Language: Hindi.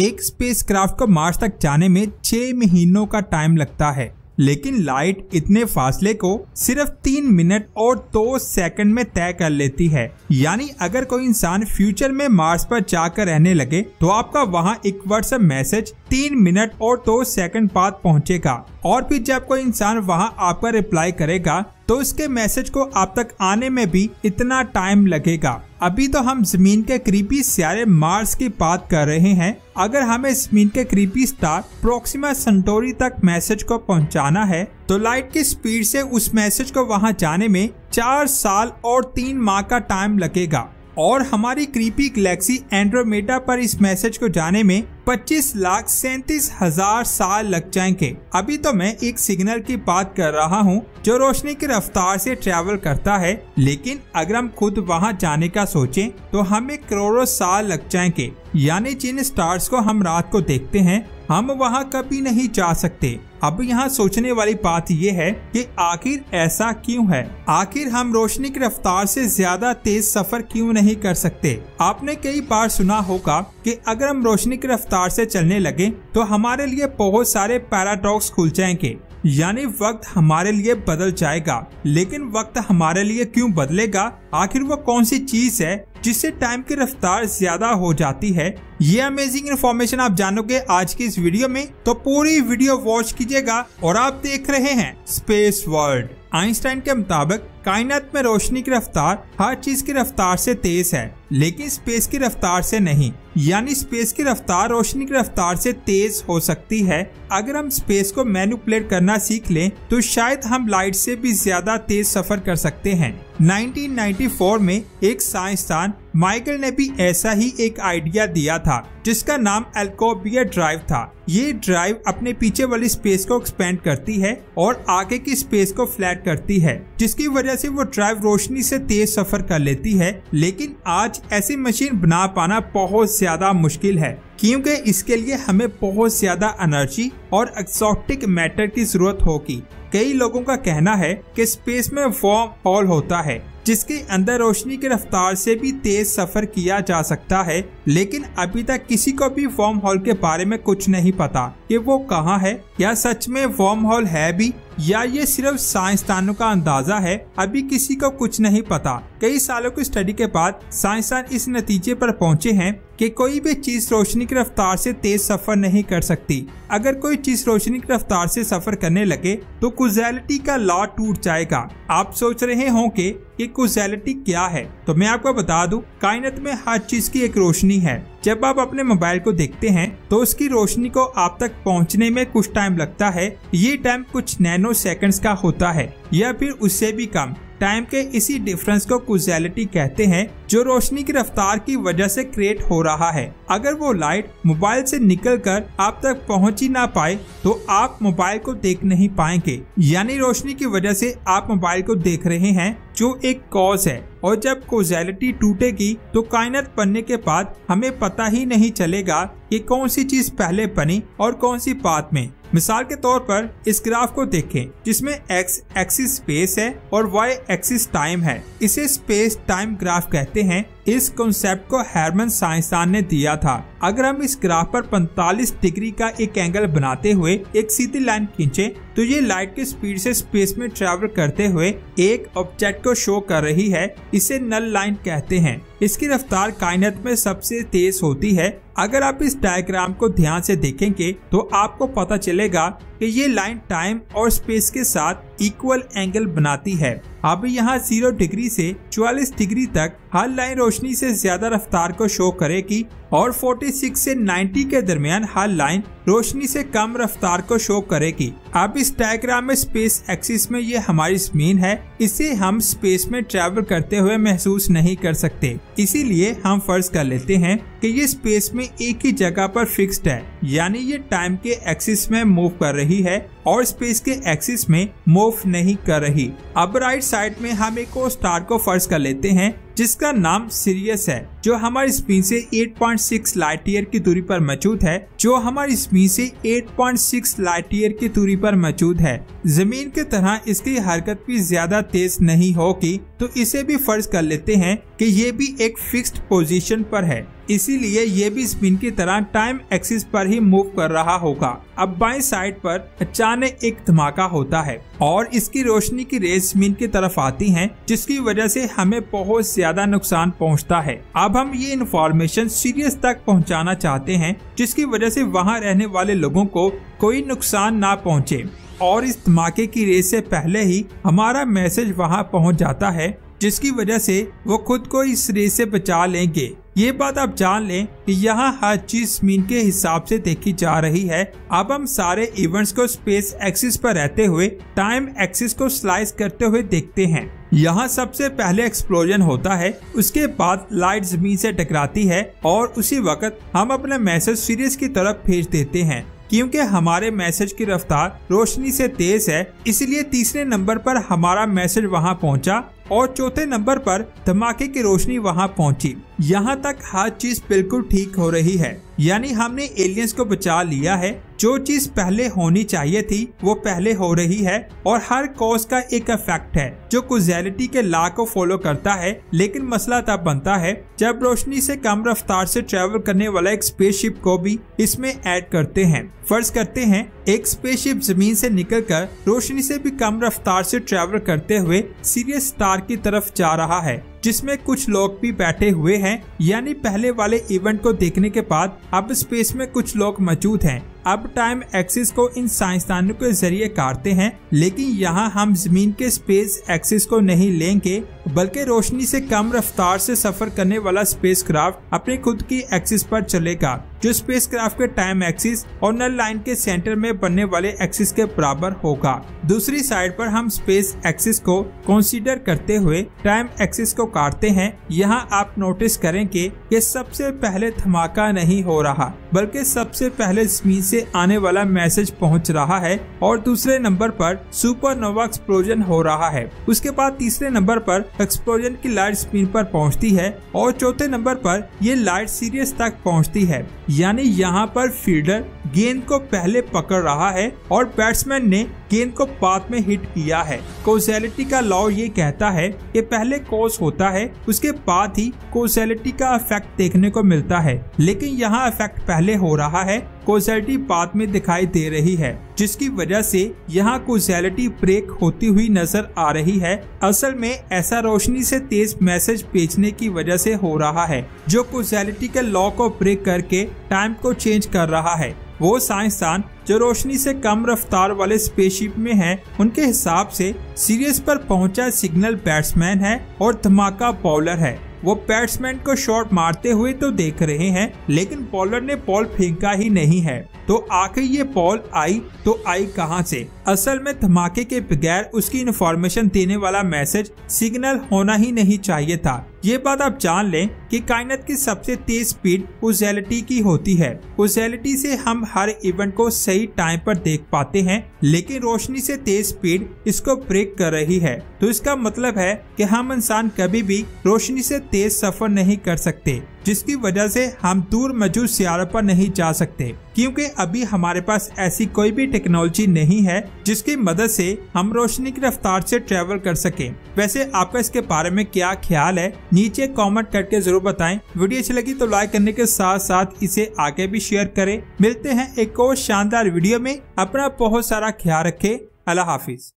एक स्पेसक्राफ्ट को मार्स तक जाने में छह महीनों का टाइम लगता है, लेकिन लाइट इतने फासले को सिर्फ़ तीन मिनट और दो सेकंड में तय कर लेती है। यानी अगर कोई इंसान फ्यूचर में मार्स पर जाकर रहने लगे तो आपका वहाँ एक व्हाट्सएप मैसेज तीन मिनट और दो सेकंड बाद पहुँचेगा। और फिर जब कोई इंसान वहाँ आपका रिप्लाई करेगा तो इसके मैसेज को आप तक आने में भी इतना टाइम लगेगा। अभी तो हम ज़मीन के करीबी सियारे मार्स की बात कर रहे हैं। अगर हमें ज़मीन के करीबी स्टार प्रोक्सिमा सेंटोरी तक मैसेज को पहुंचाना है तो लाइट की स्पीड से उस मैसेज को वहाँ जाने में चार साल और तीन माह का टाइम लगेगा। और हमारी क्रीपी गैलेक्सी एंड्रोमेडा पर इस मैसेज को जाने में 25 लाख सैतीस हज़ार साल लग जाएँगे। अभी तो मैं एक सिग्नल की बात कर रहा हूँ, जो रोशनी की रफ्तार से ट्रेवल करता है, लेकिन अगर हम खुद वहाँ जाने का सोचें तो हमें करोड़ों साल लग जाएँगे। यानी जिन स्टार्स को हम रात को देखते हैं, हम वहाँ कभी नहीं जा सकते। अब यहाँ सोचने वाली बात यह है कि आखिर ऐसा क्यों है? आखिर हम रोशनी की रफ्तार से ज़्यादा तेज सफ़र क्यों नहीं कर सकते? आपने कई बार सुना होगा कि अगर हम रोशनी की रफ्तार से चलने लगे तो हमारे लिए बहुत सारे पैराडॉक्स खुल जाएँगे। यानी वक्त हमारे लिए बदल जाएगा। लेकिन वक्त हमारे लिए क्यों बदलेगा? आखिर वो कौन सी चीज़ है जिससे टाइम की रफ्तार ज़्यादा हो जाती है? ये अमेजिंग इन्फॉर्मेशन आप जानोगे आज की इस वीडियो में। तो पूरी वीडियो वॉच कीजिएगा और आप देख रहे हैं स्पेस वर्ल्ड आइंस्टाइन के मुताबिक कायनात में रोशनी की रफ्तार हर चीज़ की रफ्तार से तेज है, लेकिन स्पेस की रफ्तार से नहीं। यानी स्पेस की रफ्तार, रोशनी की रफ्तार से तेज हो सकती है। अगर हम स्पेस को मैनुपलेट करना सीख लें तो शायद हम लाइट से भी ज़्यादा तेज सफ़र कर सकते हैं। 1994 में एक साइंसदान माइकल ने भी ऐसा ही एक आइडिया दिया था, जिसका नाम एल्कोबिया ड्राइव था। ये ड्राइव अपने पीछे वाली स्पेस को एक्सपेंड करती है और आगे की स्पेस को फ्लैट करती है, जिसकी वजह से वो ड्राइव रोशनी से तेज सफ़र कर लेती है, लेकिन आज ऐसी मशीन बना पाना बहुत ज़्यादा मुश्किल है। क्योंकि इसके लिए हमें बहुत ज़्यादा एनर्जी और एक्सोटिक मैटर की ज़रूरत होगी। कई लोगों का कहना है कि स्पेस में वॉर्म हॉल होता है, जिसके अंदर रोशनी की रफ्तार से भी तेज सफ़र किया जा सकता है, लेकिन अभी तक किसी को भी वॉर्म हॉल के बारे में कुछ नहीं पता कि वो कहाँ है या सच में वॉर्म हॉल है भी या ये सिर्फ़ साइंसदानों का अंदाज़ा है? अभी किसी को कुछ नहीं पता। कई सालों की स्टडी के बाद साइंसदान इस नतीजे पर पहुँचे हैं कि कोई भी चीज़ रोशनी की रफ्तार से तेज सफ़र नहीं कर सकती। अगर कोई चीज़ रोशनी की रफ्तार से सफ़र करने लगे तो कुजैलिटी का लॉ टूट जाएगा। आप सोच रहे होंगे कि कुजैलिटी क्या है? तो मैं आपको बता दूँ कायनत में हर चीज़ की एक रोशनी है। जब आप अपने मोबाइल को देखते हैं तो उसकी रोशनी को आप तक पहुँचने में कुछ टाइम लगता है। ये टाइम कुछ नैनो सेकंड्स का होता है। या फिर उससे भी कम। टाइम के इसी डिफरेंस को कुजैलिटी कहते हैं, जो रोशनी की रफ्तार की वजह से क्रिएट हो रहा है। अगर वो लाइट मोबाइल से निकलकर आप तक पहुँच ही ना पाए तो आप मोबाइल को देख नहीं पाएँगे। यानी रोशनी की वजह से आप मोबाइल को देख रहे हैं, जो एक कॉज है। और जब कोजैलिटी टूटेगी तो कायनात बनने के बाद हमें पता ही नहीं चलेगा कि कौन सी चीज़ पहले बनी और कौन सी बाद में। मिसाल के तौर पर, इस ग्राफ को देखें, जिसमें एक्स एक्सिस स्पेस है और वाई एक्सिस टाइम है। इसे स्पेस टाइम ग्राफ कहते हैं। इस कॉन्सेप्ट को हैरमन साइंसदान ने दिया था। अगर हम इस ग्राफ पर 45 डिग्री का एक एंगल बनाते हुए एक सीधी लाइन खींचे तो ये लाइट की स्पीड से स्पेस में ट्रेवल करते हुए एक ऑब्जेक्ट को शो कर रही है। इसे नल लाइन कहते हैं। इसकी रफ्तार कायनत में सबसे तेज होती है। अगर आप इस डायग्राम को ध्यान से देखेंगे तो आपको पता चलेगा कि ये लाइन टाइम और स्पेस के साथ इक्वल एंगल बनाती है। अब यहाँ ज़ीरो डिग्री से 44 डिग्री तक हर लाइन रोशनी से ज़्यादा रफ्तार को शो करेगी और 46 से 90 के दरमियान हर लाइन रोशनी से कम रफ्तार को शो करेगी। अब इस डायग्राम में स्पेस एक्सिस में ये हमारी ज़मीन है। इसे हम स्पेस में ट्रेवल करते हुए महसूस नहीं कर सकते। इसीलिए हम फ़र्ज़ कर लेते हैं कि ये स्पेस में एक ही जगह पर फिक्स्ड है। यानी ये टाइम के एक्सिस में मूव कर रही है। और स्पेस के एक्सिस में मूव नहीं कर रही। अब राइट साइड में हम एक और स्टार को फ़र्ज़ कर लेते हैं, जिसका नाम सीरियस है, जो हमारी स्पीन से 8.6 लाइट ईयर की दूरी पर मौजूद है, जो हमारी स्पीन से 8.6 लाइट ईयर की दूरी पर मौजूद है। ज़मीन की तरह इसकी हरकत भी ज़्यादा तेज नहीं होगी तो इसे भी फ़र्ज़ कर लेते हैं कि ये भी एक फिक्स्ड पोजीशन पर है। इसीलिए ये भी स्पिन की तरह टाइम एक्सिस पर ही मूव कर रहा होगा। अब बाई साइड पर अचानक एक धमाका होता है और इसकी रोशनी की रेस स्पिन की तरफ़ आती हैं, जिसकी वजह से हमें बहुत ज़्यादा नुकसान पहुँचता है। अब हम ये इन्फॉर्मेशन सीरियस तक पहुंचाना चाहते हैं, जिसकी वजह से वहाँ रहने वाले लोगों को कोई नुकसान ना पहुँचे। और इस धमाके की रेस से पहले ही हमारा मैसेज वहाँ पहुँच जाता है, जिसकी वजह से वो खुद को इस रेस से बचा लेंगे। ये बात आप जान लें कि यहाँ हर चीज़ मीन के हिसाब से देखी जा रही है। अब हम सारे इवेंट्स को स्पेस एक्सिस पर रहते हुए टाइम एक्सिस को स्लाइस करते हुए देखते हैं। यहाँ सबसे पहले एक्सप्लोजन होता है, उसके बाद लाइट ज़मीन से टकराती है और उसी वक्त हम अपना मैसेज सीरीज़ की तरफ़ भेज देते हैं। क्योंकि हमारे मैसेज की रफ्तार रोशनी से तेज है, इसलिए तीसरे नंबर पर हमारा मैसेज वहाँ पहुँचा और चौथे नंबर पर धमाके की रोशनी वहाँ पहुँची। यहाँ तक हर चीज़ बिल्कुल ठीक हो रही है। यानी हमने एलियंस को बचा लिया है। जो चीज़ पहले होनी चाहिए थी, वो पहले हो रही है और हर कॉज का एक इफ़ेक्ट है, जो कुजैलिटी के लॉ को फॉलो करता है। लेकिन मसला तब बनता है जब रोशनी से कम रफ्तार से ट्रेवल करने वाला एक स्पेसशिप को भी इसमें ऐड करते हैं। फ़र्ज़ करते हैं, एक स्पेसशिप ज़मीन से निकलकर रोशनी से भी कम रफ्तार से ट्रेवल करते हुए सीरियस स्टार की तरफ़ जा रहा है। जिसमें कुछ लोग भी बैठे हुए हैं, यानी पहले वाले इवेंट को देखने के बाद अब स्पेस में कुछ लोग मौजूद हैं। अब टाइम एक्सिस को इन साइंसदानों के ज़रिए काटते हैं, लेकिन यहाँ हम ज़मीन के स्पेस एक्सिस को नहीं लेंगे, बल्कि रोशनी से कम रफ्तार से सफ़र करने वाला स्पेसक्राफ्ट अपने खुद की एक्सिस पर चलेगा। जो स्पेसक्राफ्ट के टाइम एक्सिस और नल लाइन के सेंटर में बनने वाले एक्सिस के बराबर होगा। दूसरी साइड पर हम स्पेस एक्सिस को कंसीडर करते हुए टाइम एक्सिस को काटते हैं। यहाँ आप नोटिस करेंगे कि सबसे पहले धमाका नहीं हो रहा। बल्कि सबसे पहले स्मी से आने वाला मैसेज पहुँच रहा है और दूसरे नंबर पर सुपरनोवा एक्सप्लोजन हो रहा है। उसके बाद तीसरे नंबर पर एक्सप्लोजन की लाइट स्पीड पर पहुँचती है और चौथे नंबर पर ये लाइट सीरियस तक पहुँचती है। यानी यहाँ पर फील्डर गेंद को पहले पकड़ रहा है और बैट्समैन ने गेंद को बाद में हिट किया है। कोजैलिटी का लॉ ये कहता है कि पहले कोस होता है, उसके बाद ही कोजैलिटी का इफ़ेक्ट देखने को मिलता है। लेकिन यहाँ इफ़ेक्ट पहले हो रहा है कोजैलिटी बाद में दिखाई दे रही है, जिसकी वजह से यहाँ कोजैलिटी ब्रेक होती हुई नज़र आ रही है। असल में ऐसा रोशनी से तेज मैसेज भेजने की वजह से हो रहा है, जो कोजैलिटी के लॉ को ब्रेक करके टाइम को चेंज कर रहा है। वो साइंसदान जो रोशनी से कम रफ्तार वाले स्पेसशिप में हैं, उनके हिसाब से सीरियस पर पहुँचा सिग्नल बैट्समैन है और धमाका बॉलर है। वो बैट्समैन को शॉट मारते हुए तो देख रहे हैं लेकिन बॉलर ने बॉल फेंका ही नहीं है। तो आखिर ये बॉल आई तो आई कहाँ से? असल में धमाके के बगैर उसकी इन्फॉर्मेशन देने वाला मैसेज सिग्नल होना ही नहीं चाहिए था। ये बात आप जान लें कि कायनत की सबसे तेज स्पीड उजैलिटी की होती है। उजैलिटी से हम हर इवेंट को सही टाइम पर देख पाते हैं, लेकिन रोशनी से तेज स्पीड इसको ब्रेक कर रही है। तो इसका मतलब है कि हम इंसान कभी भी रोशनी से तेज सफ़र नहीं कर सकते, जिसकी वजह से हम दूर मौजूद सियारों पर नहीं जा सकते। क्योंकि अभी हमारे पास ऐसी कोई भी टेक्नोलॉजी नहीं है, जिसकी मदद से हम रोशनी की रफ्तार से ट्रेवल कर सकें। वैसे आपका इसके बारे में क्या ख्याल है? नीचे कमेंट करके ज़रूर बताएँ। वीडियो अच्छी लगी तो लाइक करने के साथ साथ इसे आगे भी शेयर करें। मिलते हैं एक और शानदार वीडियो में। अपना बहुत सारा ख्याल रखें। अल्लाह हाफिज।